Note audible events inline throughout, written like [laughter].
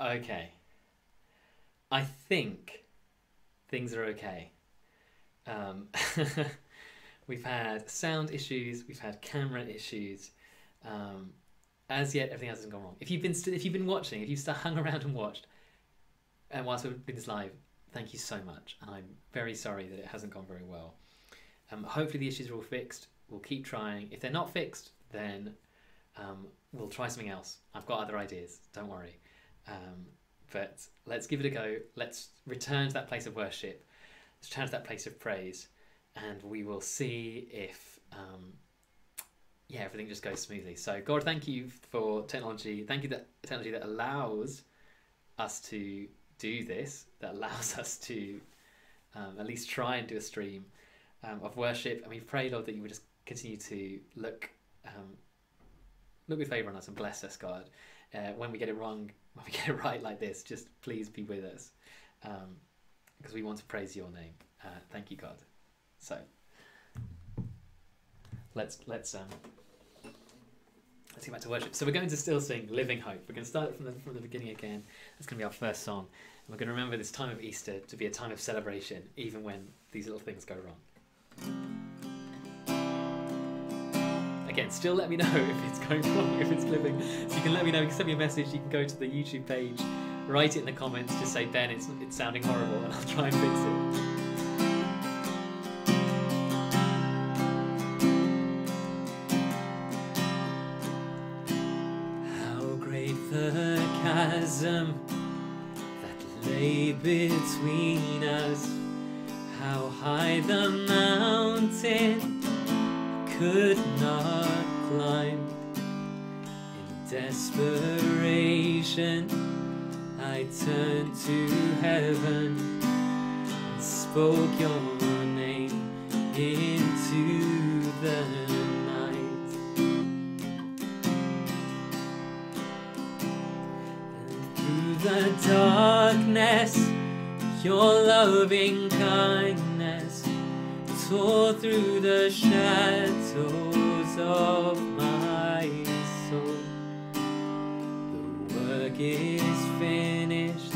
Okay. I think things are okay. Um, [laughs] we've had sound issues, we've had camera issues. Um, as yet, everything hasn't gone wrong. If you've been st- if you've been watching, if you've st- hung around and watched, and whilst we've been this live, thank you so much. I'm very sorry that it hasn't gone very well. Um, hopefully, the issues are all fixed. We'll keep trying. If they're not fixed, then um, we'll try something else. I've got other ideas. Don't worry. Um, but let's give it a go. Let's return to that place of worship. Let's return to that place of praise, and we will see if um, yeah everything just goes smoothly. So God, thank you for technology. Thank you that technology that allows us to do this. That allows [laughs] us to um, at least try and do a stream um, of worship. And we pray, Lord, that you would just continue to look um, look with favour on us and bless us, God. Uh, when we get it wrong, when [laughs] we get it right like this, just please be with us, because we want to praise your name. Uh, thank you, God. So let's let's um let's get back to worship. So we're going to still sing "Living Hope." We're going to start from the from the beginning again. That's going to be our first song, and we're going to remember this time of Easter to be a time of celebration, even when these little things go wrong. Again, still let me know [laughs] if it's going wrong, if it's clipping. So you can let me know. You can send me a message. You can go to the YouTube page, write it in the comments. Just say Ben, it's it's sounding horrible, [laughs] and I'll try and fix it. How great the chasm that lay between us. How high the mountain could not climb. In desperation, I turned to heaven and spoke your name into the night. And through the darkness, your loving kindness tore through the shadows of my soul. The work is finished,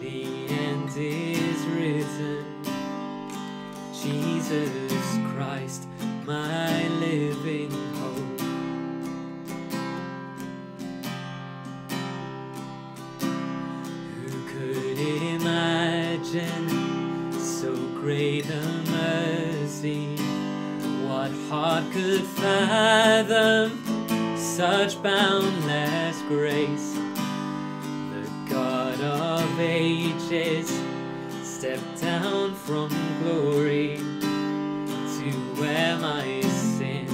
the end is written. Jesus Christ, my living Heart could fathom such boundless grace? The God of ages stepped down from glory to wear my sin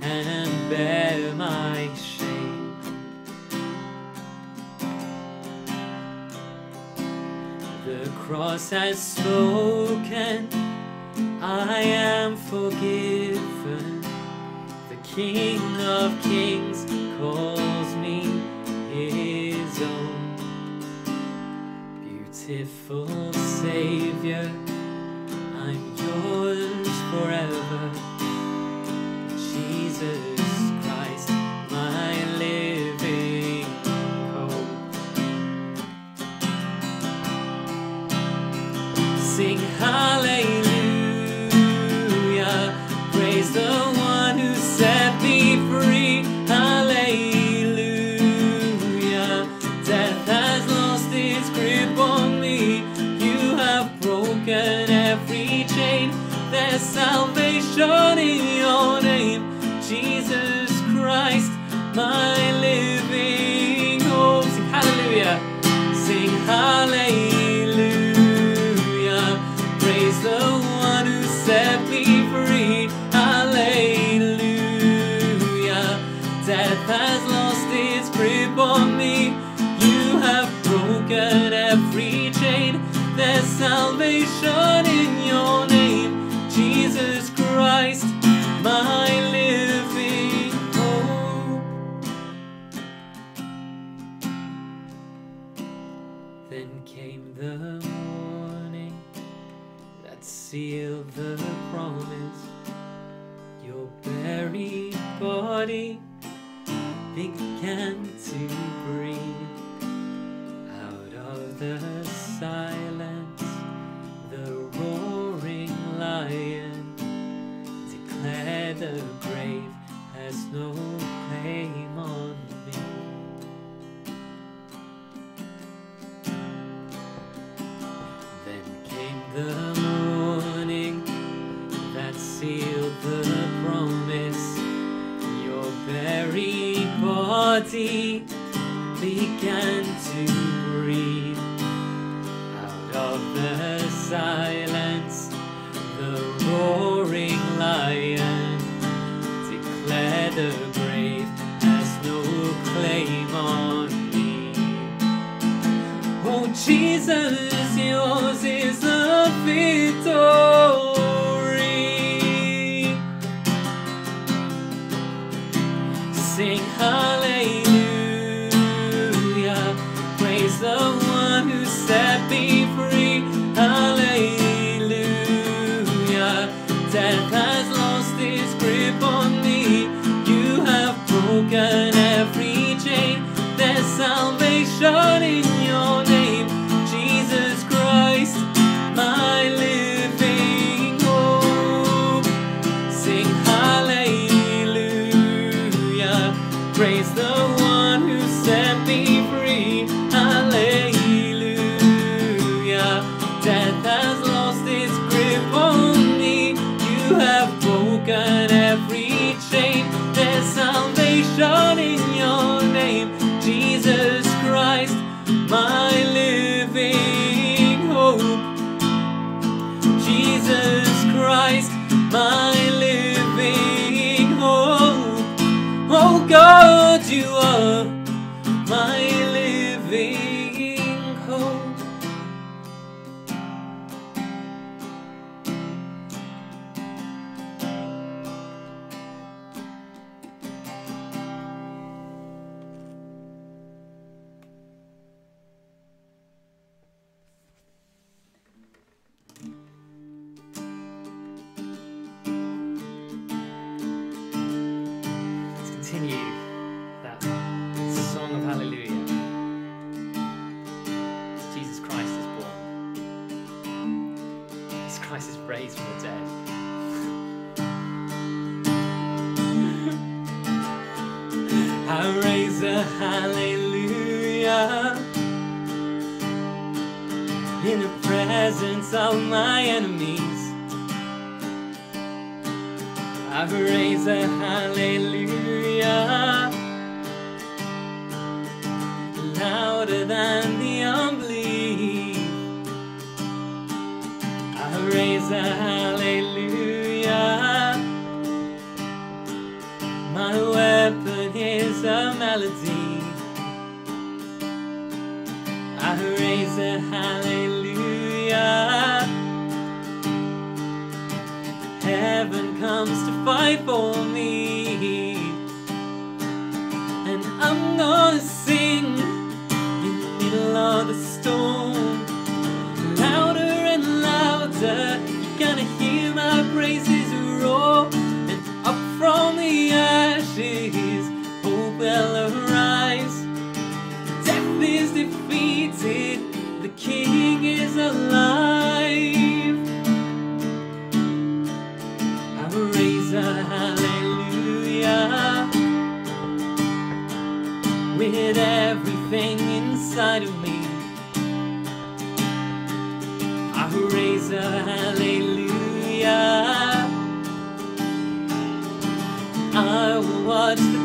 and bear my shame. The cross has spoken, I am forgiven. King of Kings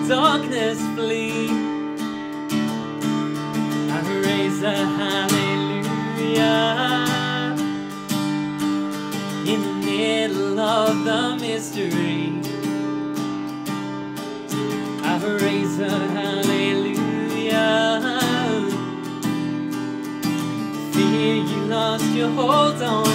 darkness flee. I raise a hallelujah in the middle of the mystery. I raise a hallelujah. Fear you lost your hold on.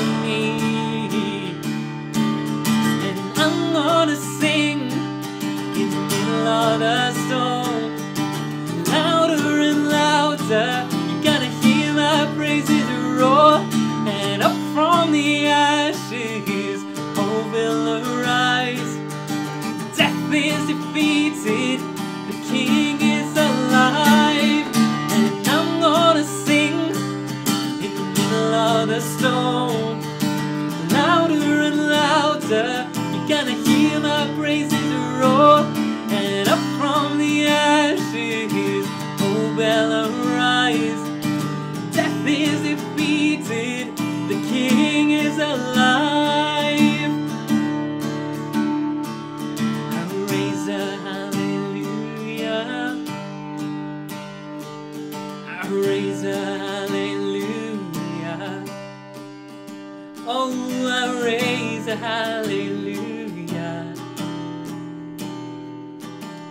hallelujah.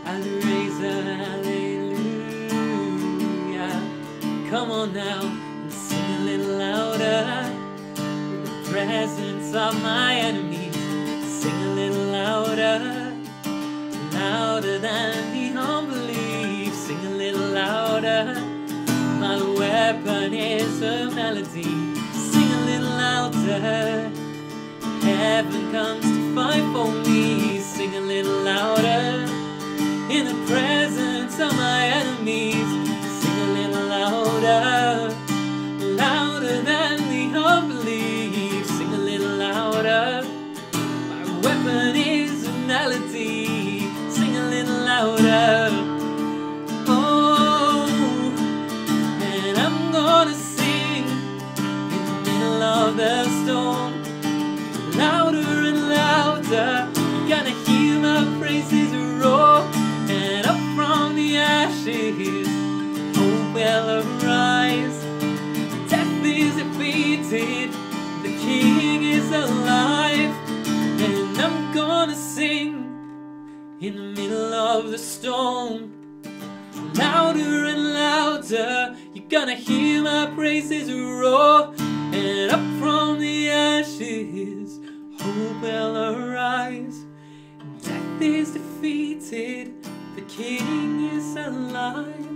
I'll hallelujah. Come on now and sing a little louder. In the presence of my enemies, sing a little louder. Louder than the unbelief, sing a little louder. My weapon is a melody. Sing a little louder heaven comes to fight for me. Sing a little louder in the presence of my enemies. of the storm. Louder and louder, you're gonna hear my praises roar. And up from the ashes, hope will arise. Death is defeated, the King is alive.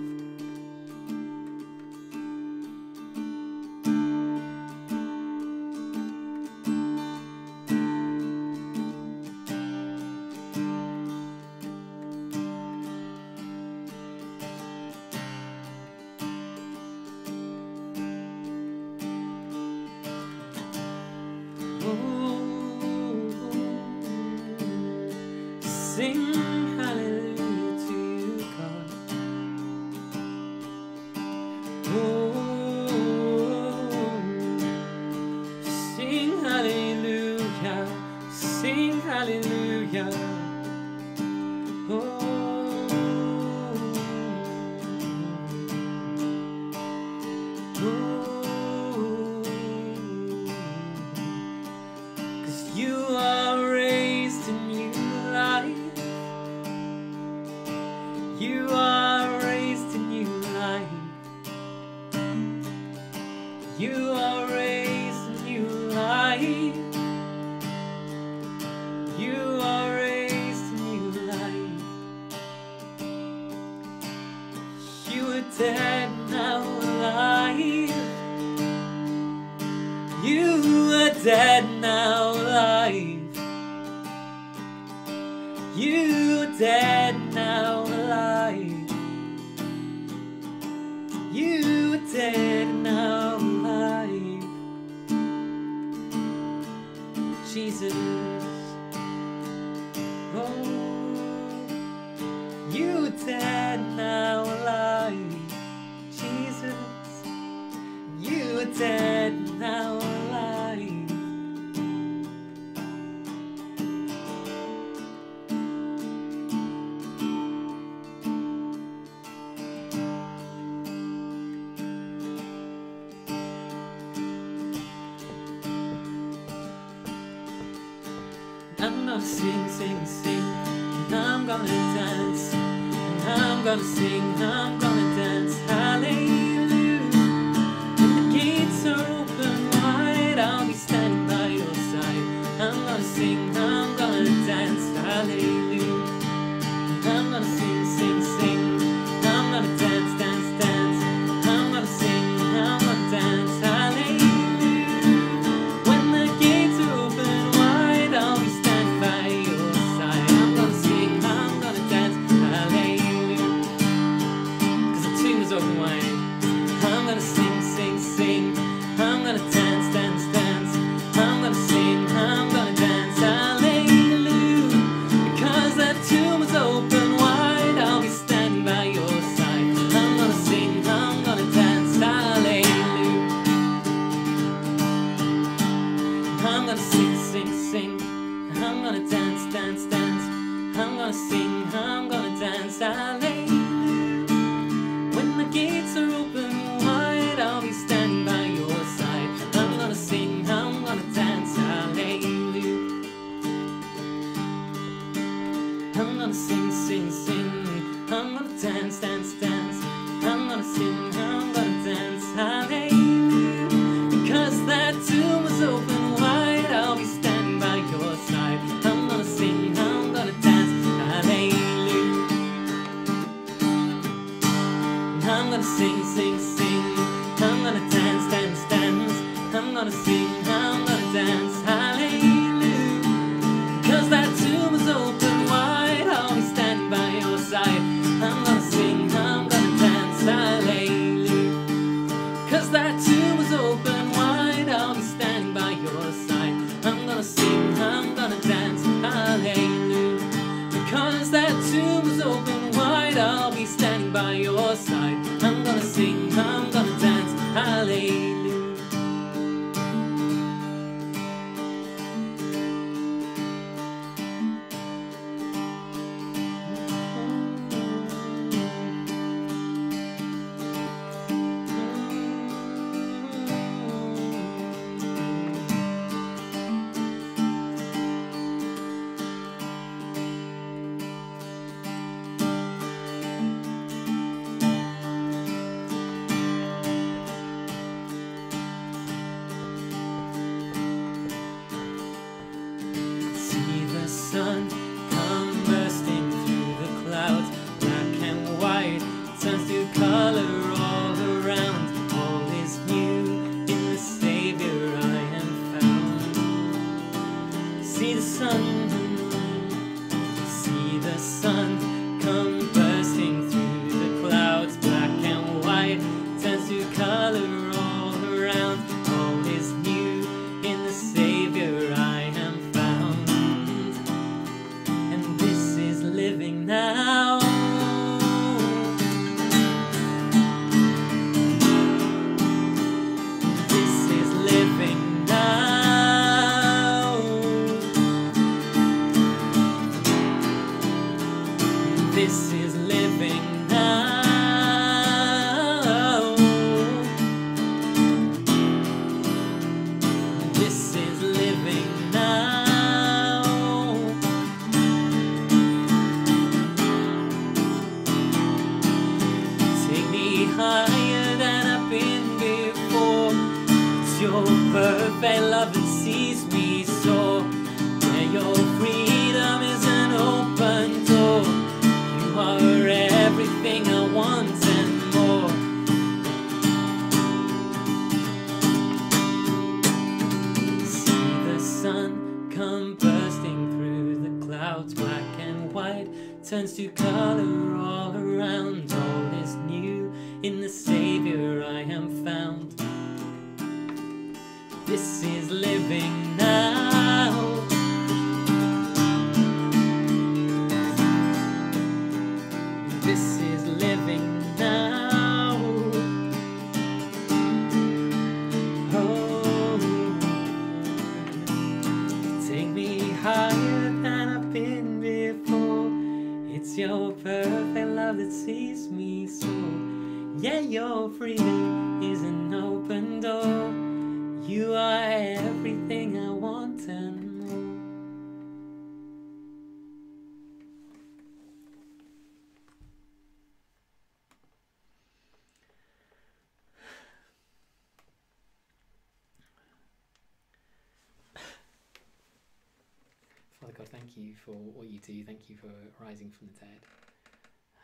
for what you do. Thank you for rising from the dead.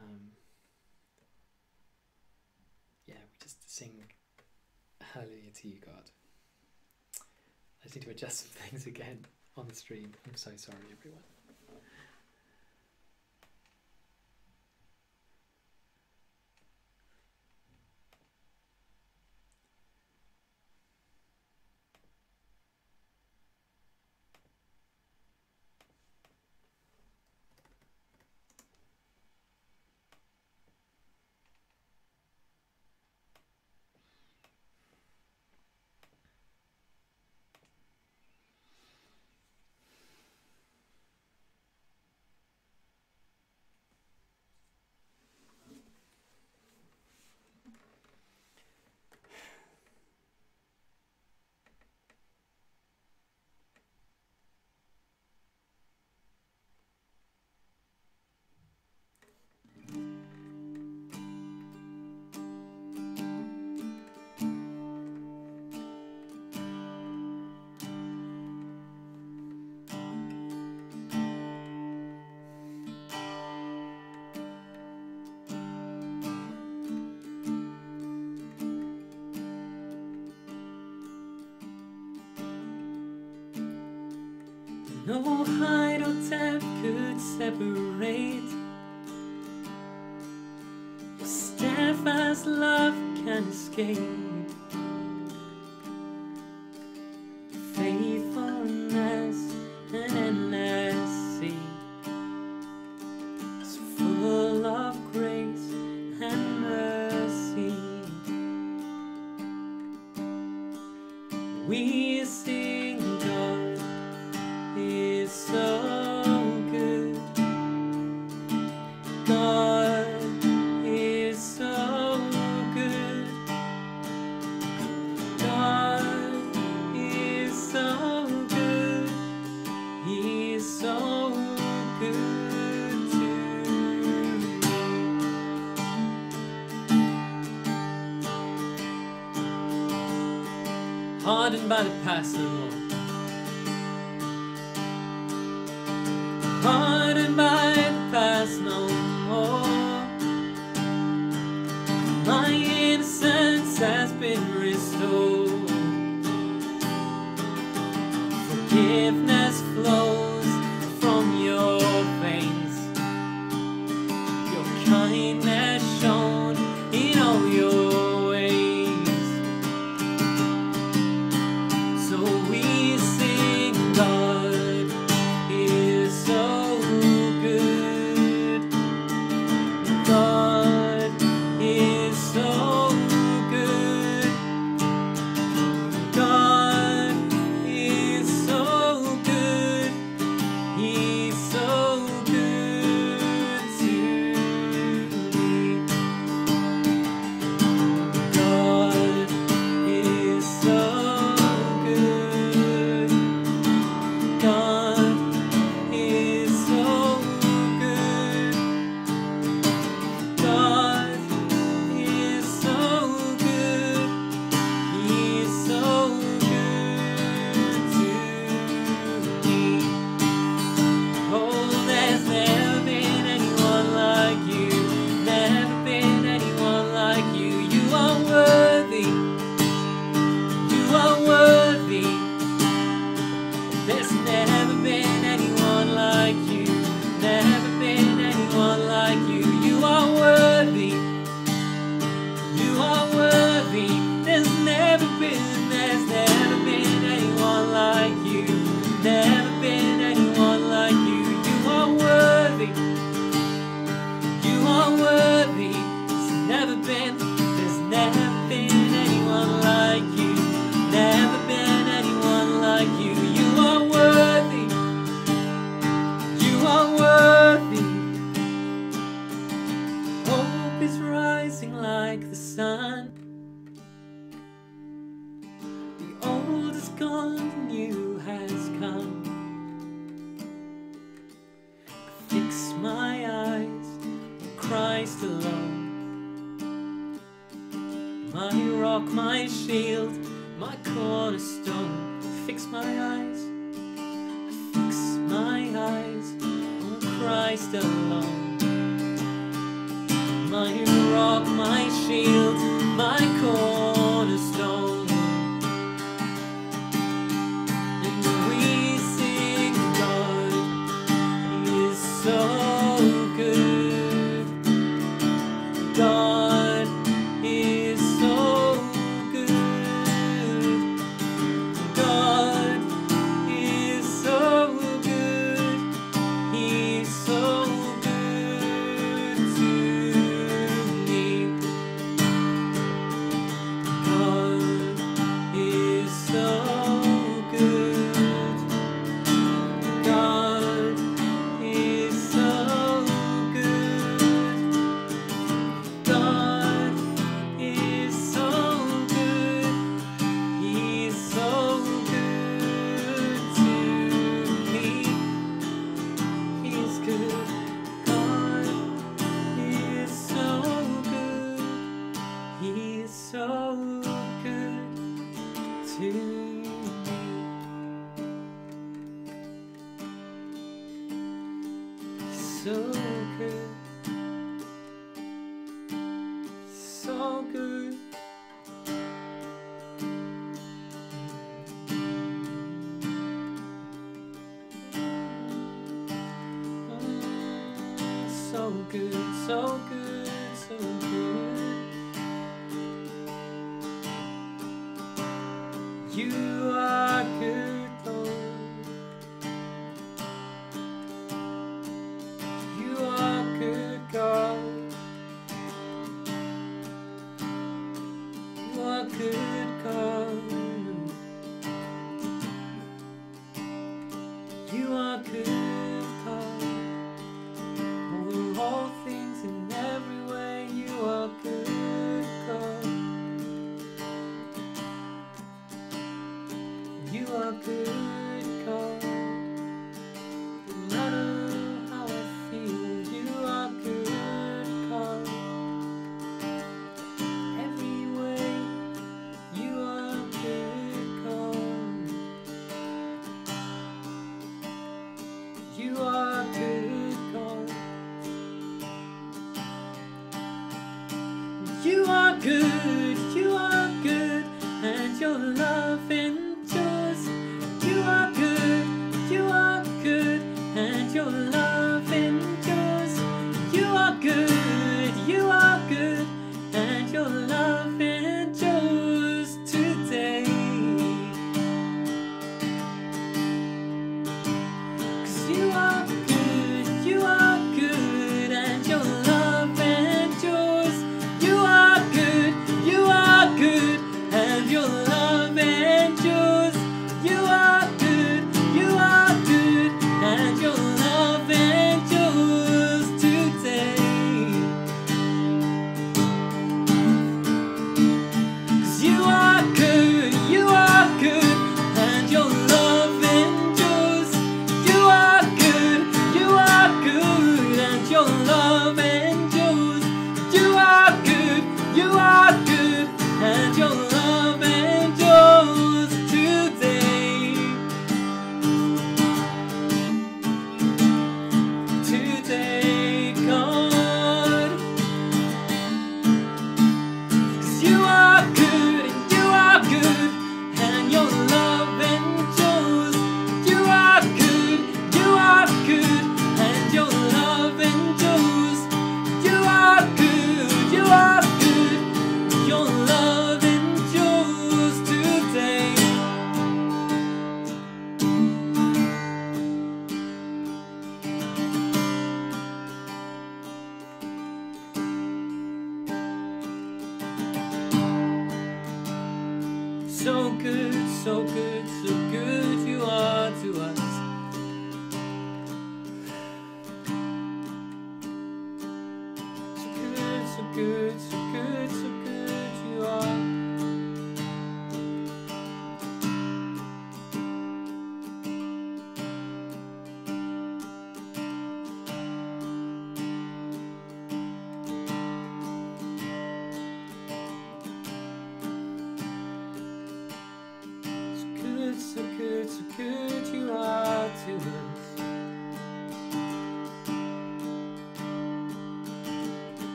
Um, yeah, we just sing hallelujah to you, God. I just need to adjust some [laughs] things again on the stream. I'm so sorry, everyone. No height or depth could separate. Your steadfast love can escape.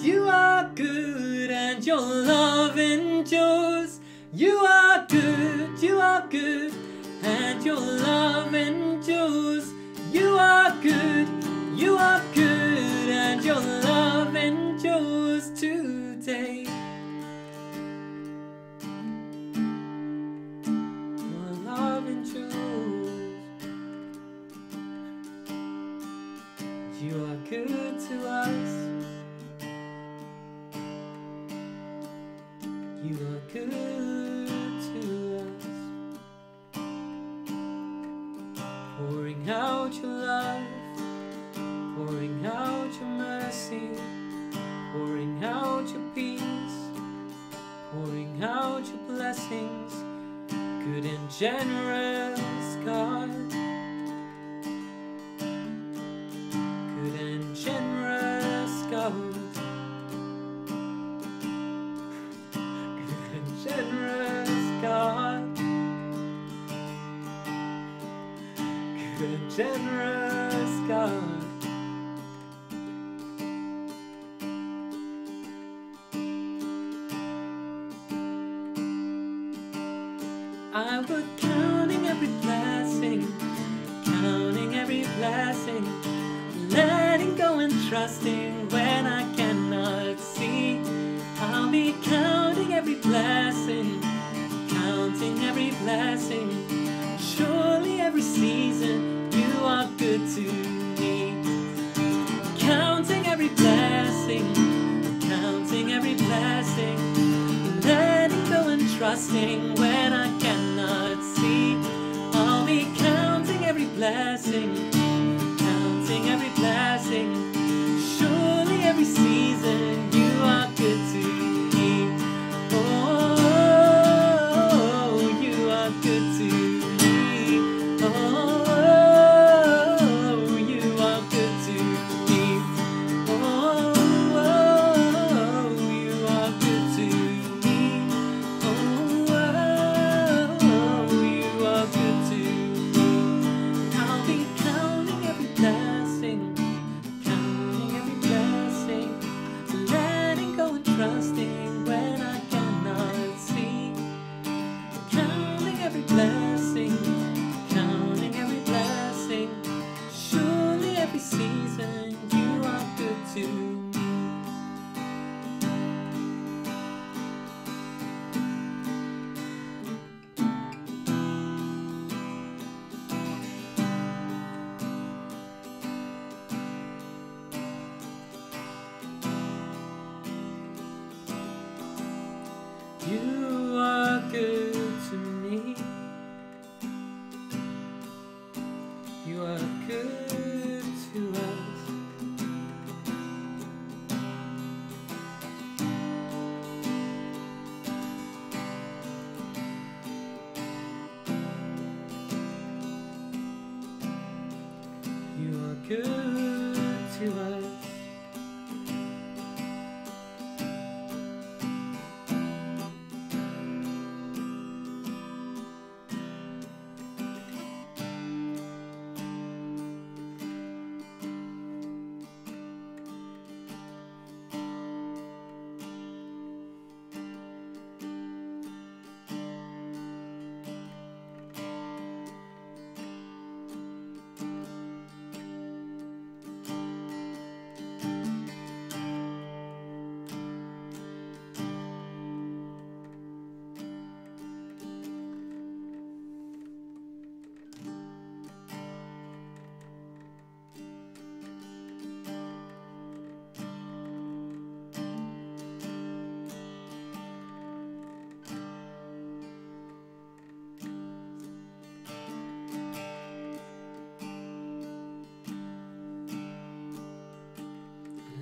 You are good and your love endures. You are good, you are good, and your love endures.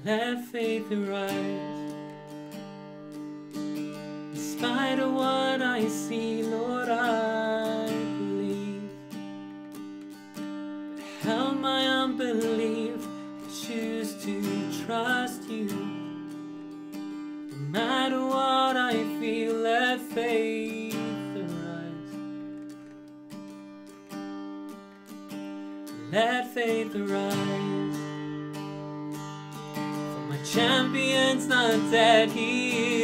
let faith arise. In spite of what I see, It's not dead, he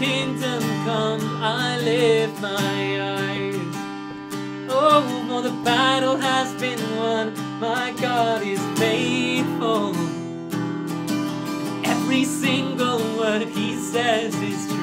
kingdom come, I lift my eyes. Oh, for the battle has been won, my God is faithful. Every single word he says is true.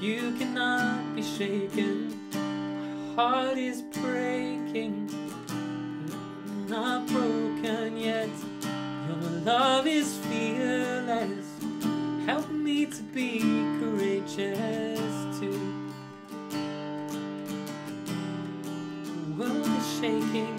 You cannot be shaken. My heart is breaking. I'm not broken yet. Your love is fearless. Help me to be courageous too. World is shaking.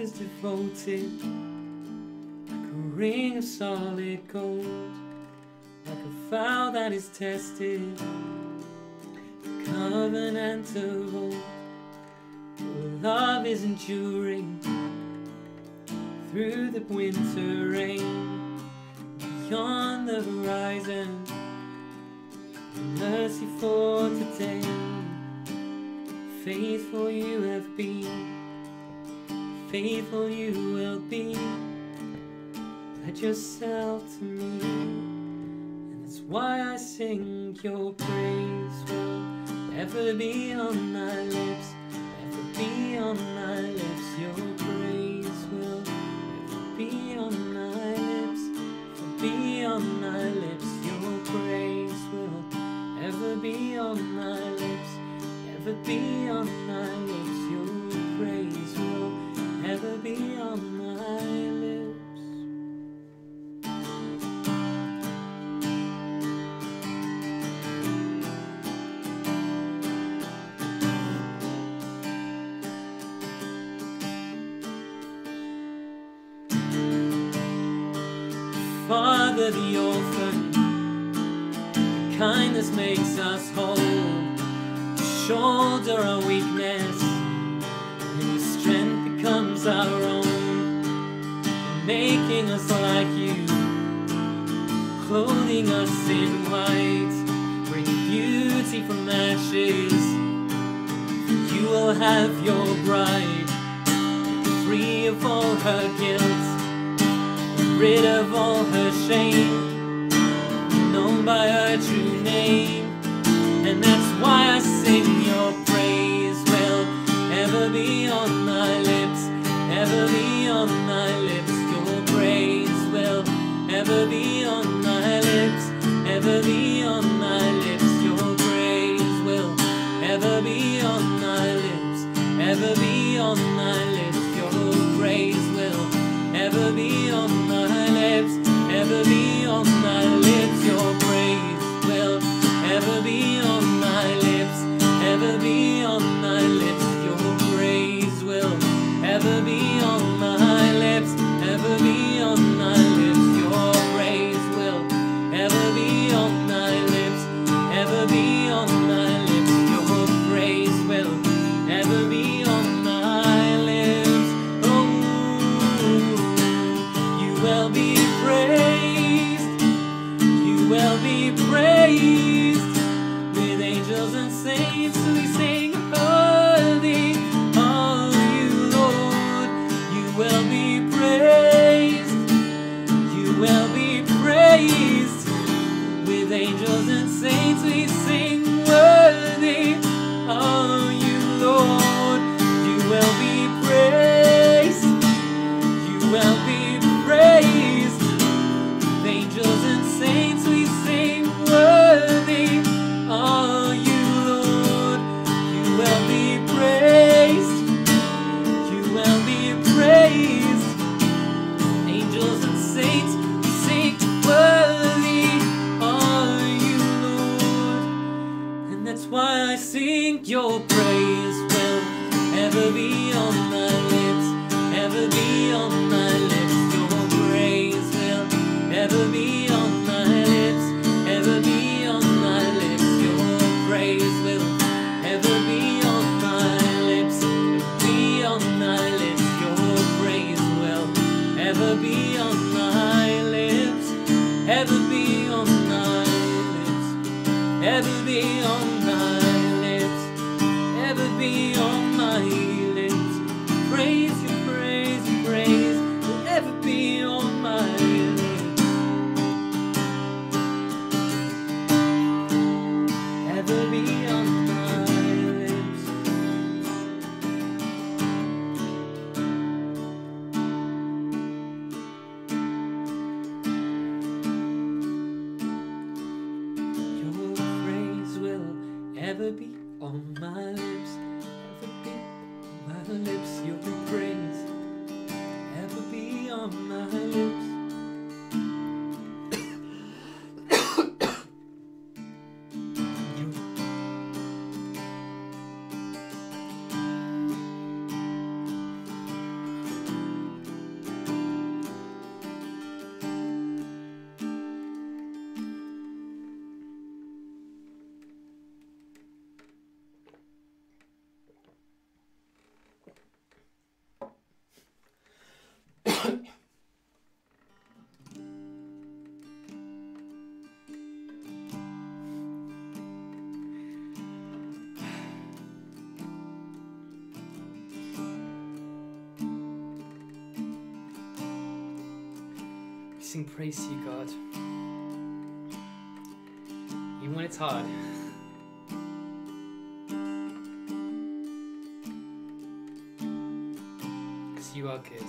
Is devoted. Like a ring of solid gold, like a vow that is tested, covenant of old. Your love is enduring through the winter rain, beyond the horizon. Mercy for today, faithful you have been faithful you will be. Pledge yourself to me, and that's why I sing your praise will ever be on my lips, ever be on my the orphan. Kindness makes us whole. To shoulder our weakness, and your strength becomes our own, making us like you, clothing us in white, bringing beauty from ashes. You will have your bride, free of all her guilt, rid of never leave. praise you, God. Even when it's hard. Because you are good.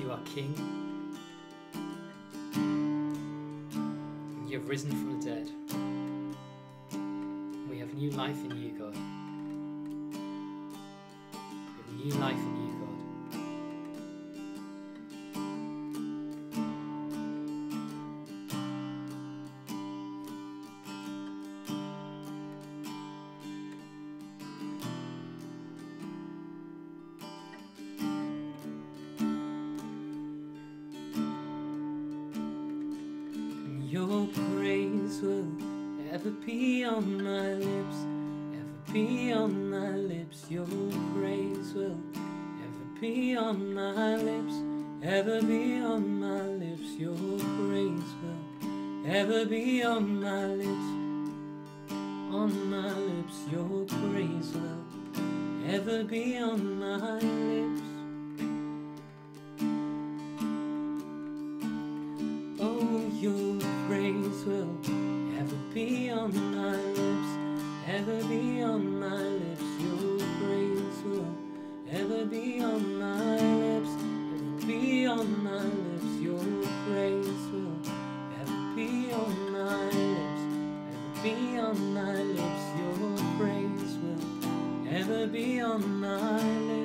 You are King. You have risen from the dead. We have new life in you, God. will ever be on my lips, ever be on my lips. Your praise will ever be on my lips, ever be on my lips. Your praise will ever be on my lips. ever be on my lips. Your praise will ever be on my lips. Ever be on my lips. Your praise will ever be on my lips. Ever be on my lips. Your praise will ever be on my lips.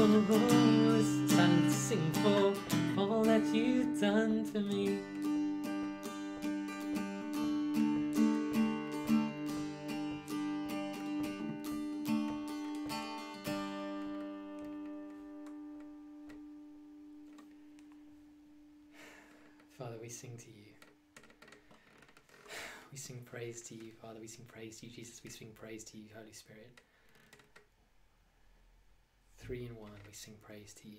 Oh, it's time to sing for all that you've done for me. Father, we sing to you. We sing praise to you, Father. We sing praise to you, Jesus. We sing praise to you, Holy Spirit. Three in one, we sing praise to you.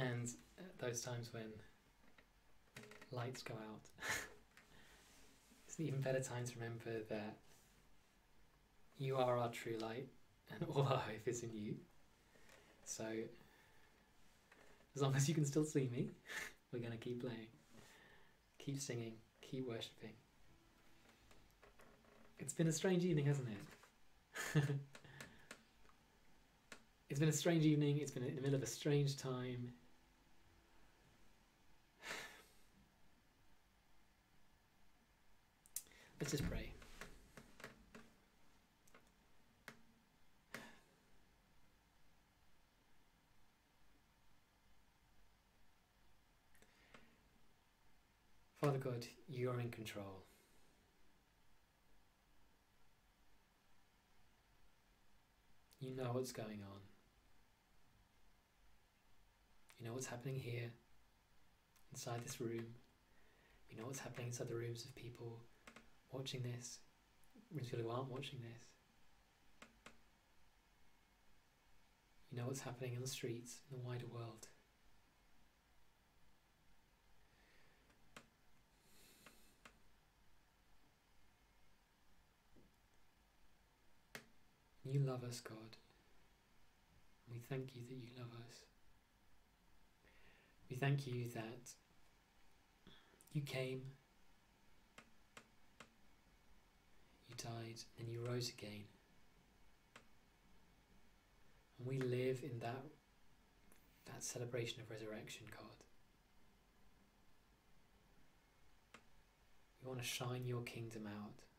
And at those times when lights go out, [laughs] it's an even better time to remember that you are our true light and [laughs] all our hope is in you. So, as long as you can still see me, [laughs] we're going to keep playing, keep singing, keep worshipping. It's been a strange evening, hasn't it? [laughs] it's been a strange evening, it's been in the middle of a strange time. [sighs] Let's just pray. Father God, you are in control. You know what's going on. You know what's happening here, inside this room. You know what's happening inside the rooms of people watching this, rooms people who aren't watching this. You know what's happening in the streets, in the wider world. You love us, God. We thank you that you love us. We thank you that you came, you died, and you rose again. And we live in that that celebration of resurrection, God. We want to shine your kingdom out.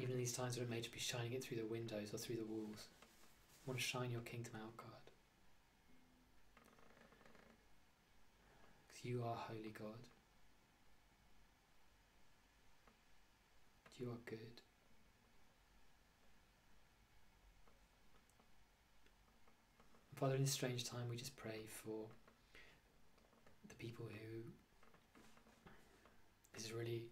Even in these times when it may just be shining it through the windows or through the walls. We want to shine your kingdom out, God. Because you are holy God. You are good. Father, in this strange time, we just pray for the people who this is really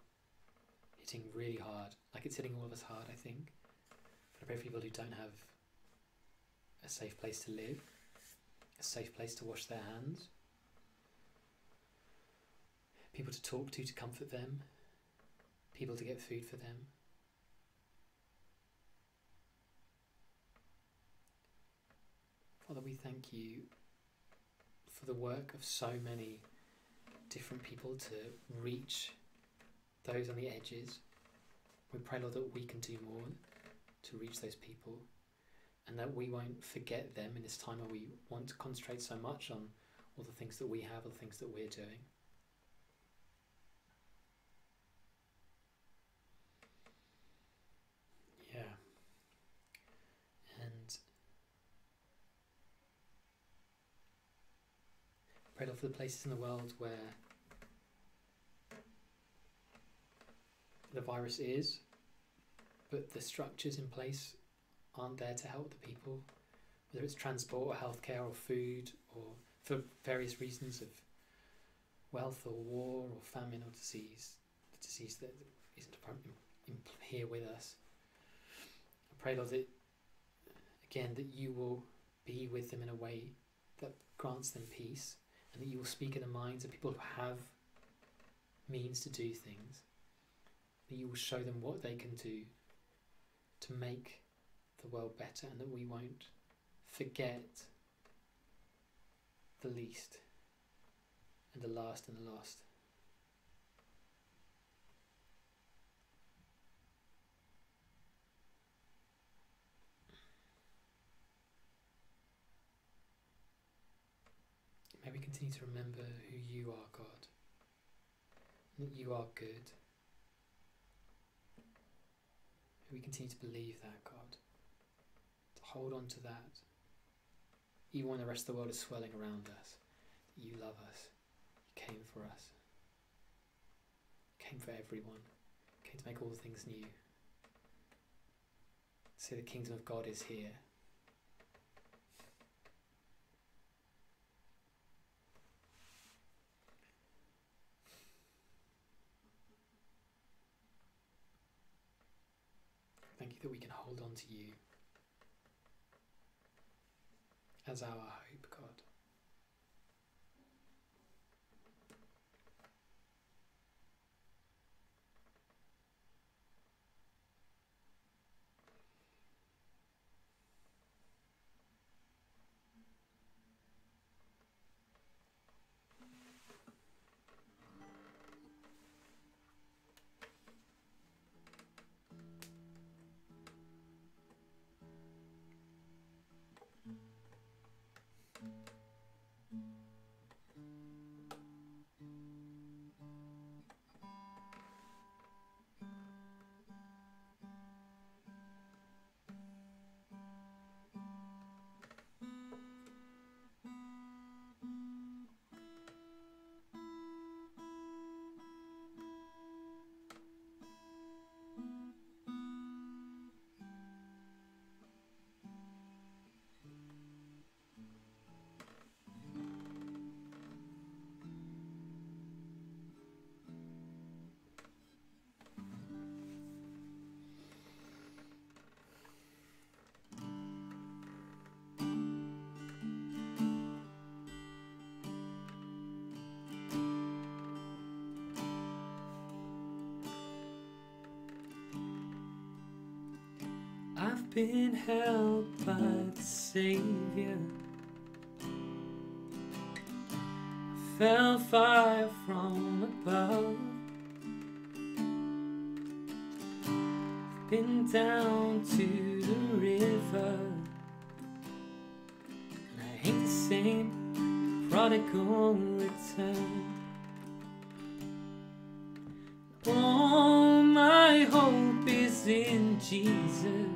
hitting really hard. Like it's hitting all of us hard, I think. But I pray for people who don't have a safe place to live, a safe place to wash their hands, people to talk to to comfort them, people to get food for them. Father, we thank you for the work of so many different people to reach those on the edges. We pray, Lord, that we can do more to reach those people and that we won't forget them in this time where we want to concentrate so much on all the things that we have, or the things that we're doing. Yeah. And pray Lord for the places in the world where the virus is, but the structures in place aren't there to help the people, whether it's transport or healthcare or food or for various reasons of wealth or war or famine or disease, the disease that isn't here with us. I pray, Lord, that again that you will be with them in a way that grants them peace and that you will speak in the minds of people who have means to do things that you will show them what they can do to make the world better and that we won't forget the least and the last and the lost. May we continue to remember who you are, God, and that you are good. We continue to believe that, God. To hold on to that. Even when the rest of the world is swelling around us, you love us. You came for us. You came for everyone. You came to make all things new. Say the kingdom of God is here. Thank you that we can hold on to you as our hope, been held by the Savior. I fell fire from above. Been down to the river. And I ain't the same prodigal return. All my hope is in Jesus.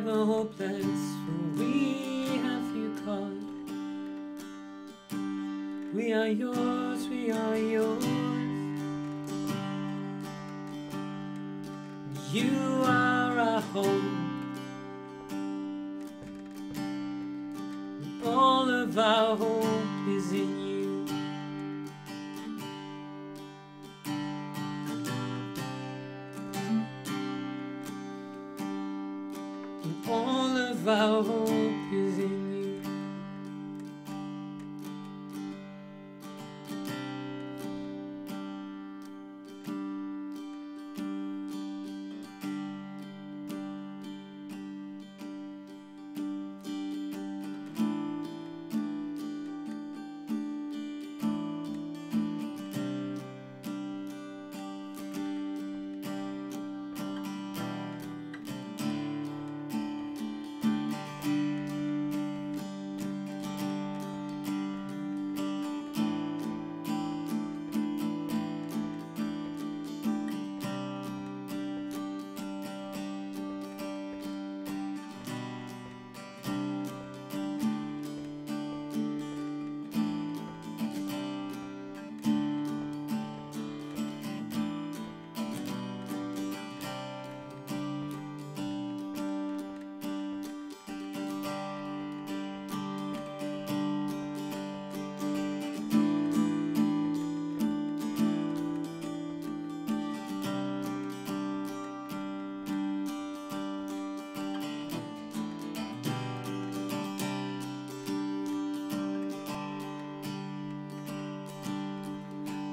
Never hopeless. when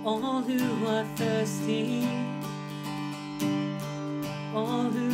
all who are thirsty, all who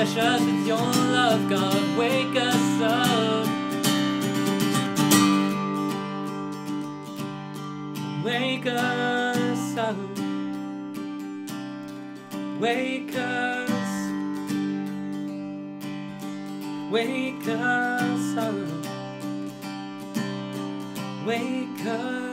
precious is your love, God, wake us up. Wake us up. Wake us. Wake us up. Wake us.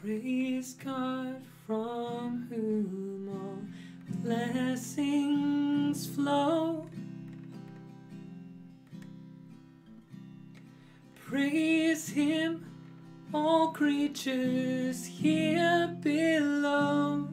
Praise God from whom all blessings flow. Praise Him, all creatures here below.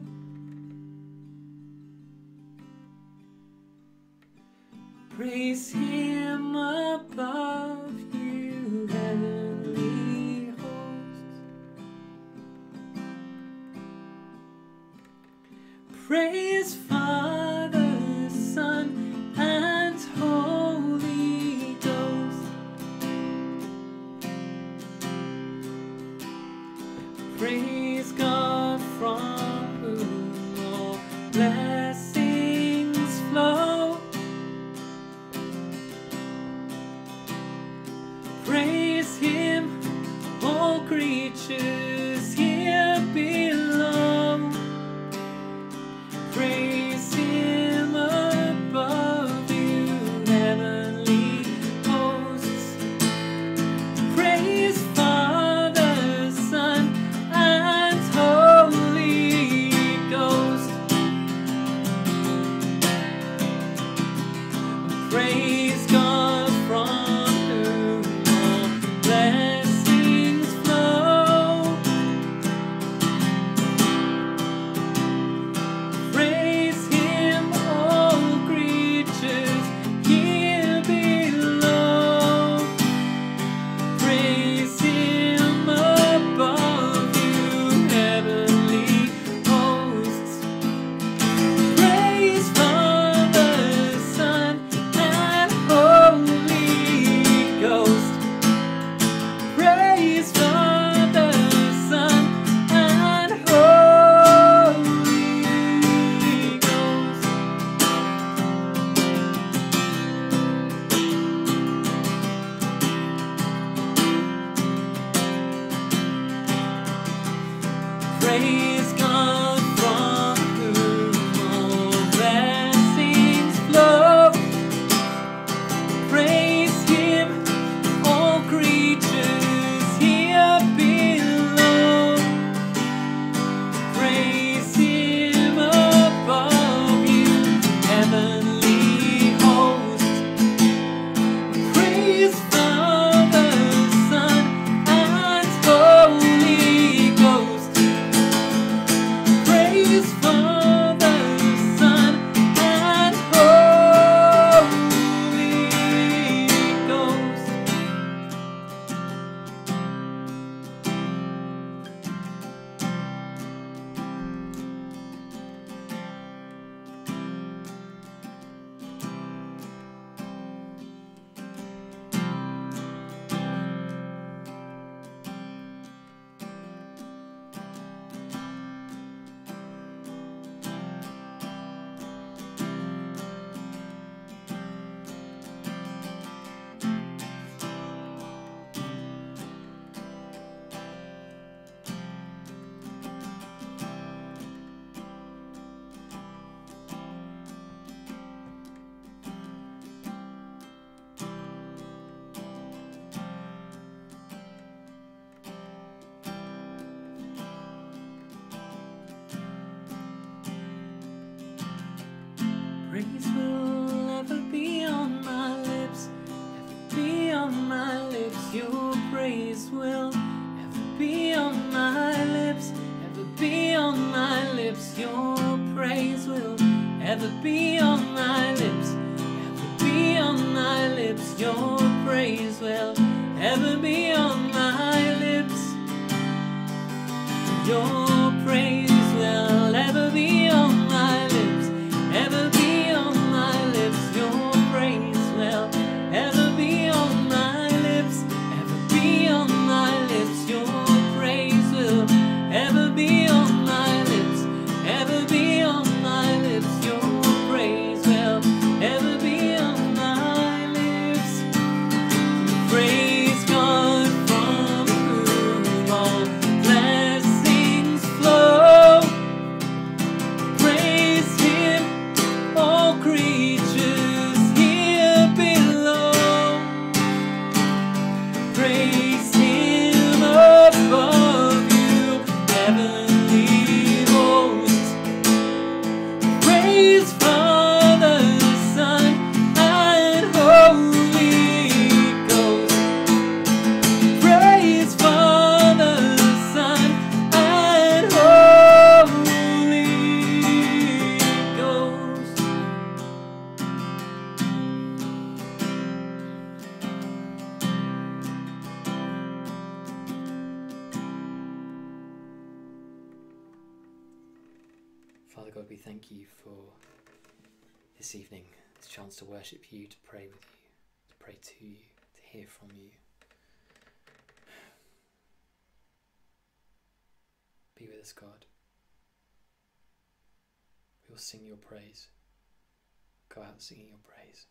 We will sing your praise. Go out singing your praise.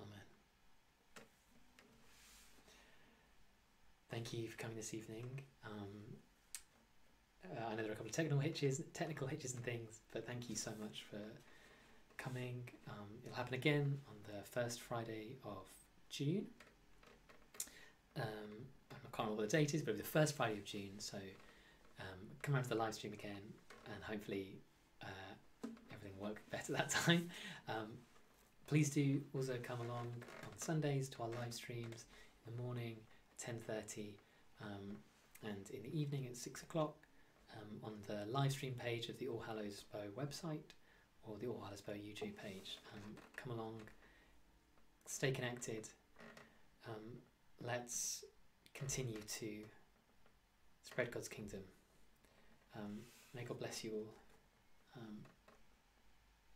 Amen. Thank you for coming this evening. Um, uh, I know there are a couple of technical hitches, technical hitches and things, but thank you so much for coming. Um, it'll happen again on the first Friday of June. Um, I can't remember what the date is, but it'll be the first Friday of June. So um, come around to the live stream again, and hopefully work better that time. Um, please do also come along on Sundays to our live streams in the morning at ten thirty, um, and in the evening at six o'clock um, on the live stream page of the All Hallows Bow website or the All Hallows Bow YouTube page. Um, come along, stay connected. Um, let's continue to spread God's kingdom. Um, may God bless you all. Um,